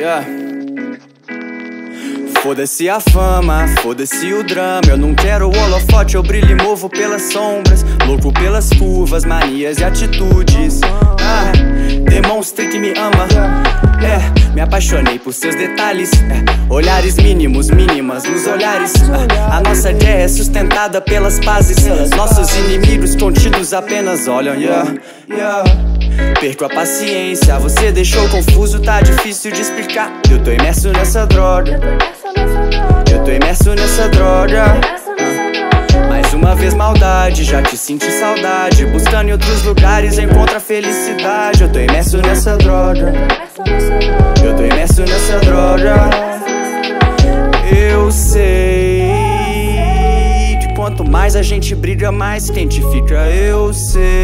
Yeah. Foda-se a fama, foda-se o drama. Eu não quero holofote, eu brilho e movo pelas sombras. Louco pelas curvas, manias e atitudes. Ah, demonstre que me ama. É, me apaixonei por seus detalhes. É, olhares mínimos, mínimas nos olhares. Ah, a nossa ideia é sustentada pelas pazes. Nossos inimigos contidos apenas olham. Yeah, yeah. Perco a paciência, você deixou confuso, tá difícil de explicar. Eu tô imerso nessa droga. Eu tô imerso nessa droga. Mais uma vez maldade, já te senti saudade. Buscando em outros lugares, encontra felicidade. Eu tô imerso nessa droga. Eu tô imerso nessa droga. Eu sei que quanto mais a gente briga, mais quente fica. Eu sei.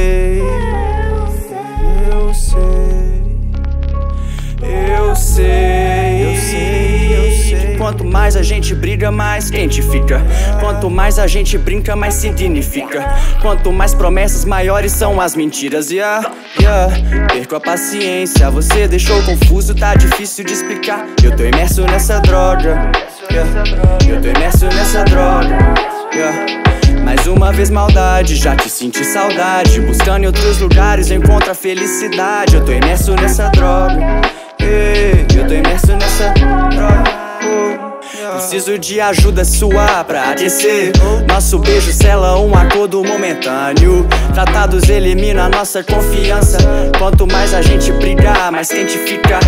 Quanto mais a gente briga, mais quente fica. Quanto mais a gente brinca, mais significa. Quanto mais promessas, maiores são as mentiras. Yeah, yeah. Perco a paciência, você deixou confuso, tá difícil de explicar. Eu tô imerso nessa droga. Yeah. Eu tô imerso nessa droga. Yeah. Mais uma vez maldade, já te senti saudade Buscando em outros lugares, eu encontro a felicidade Eu tô imerso nessa droga Preciso de ajuda sua pra aquecer. Nosso beijo sela um acordo momentâneo. Tratados elimina nossa confiança. Quanto mais a gente brigar, mais quente fica.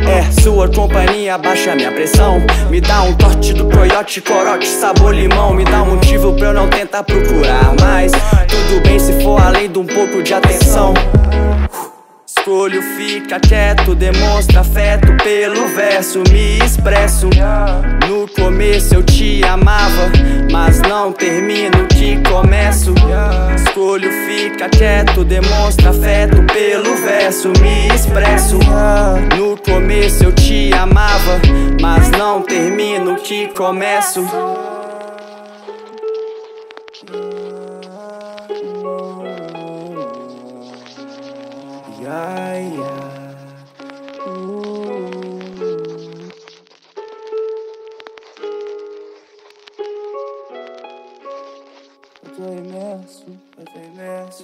É, sua companhia baixa minha pressão. Me dá um torte do coiote, corote, sabor limão. Me dá um motivo pra eu não tentar procurar mais. Tudo bem se for além de um pouco de atenção. Escolho, fica quieto, demonstra afeto pelo verso Me expresso No começo eu te amava Mas não termino que começo. Escolho, fica quieto, demonstra afeto pelo verso Me expresso. No começo eu te amava Mas não termino que começo. Yeah, yeah. play mess with, but they mess.